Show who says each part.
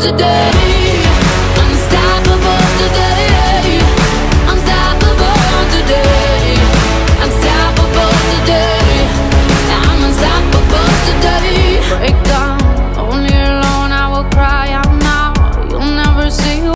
Speaker 1: today.